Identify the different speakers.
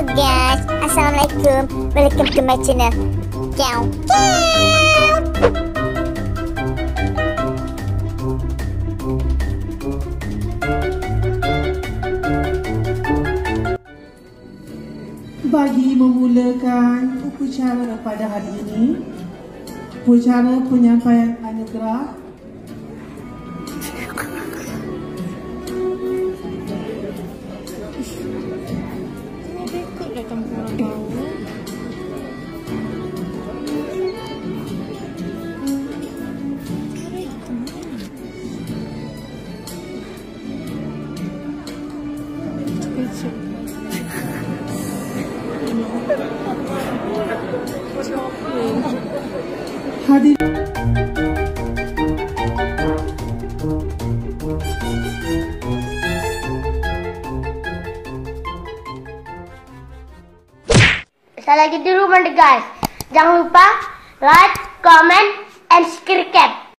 Speaker 1: Guys, Assalamualaikum. Welcome to my channel. Ciao.
Speaker 2: Bagi memulakan upacara pada hari ini, upacara penyampaian anugerah hadir
Speaker 3: Saya lagi di rumah guys. Jangan lupa like,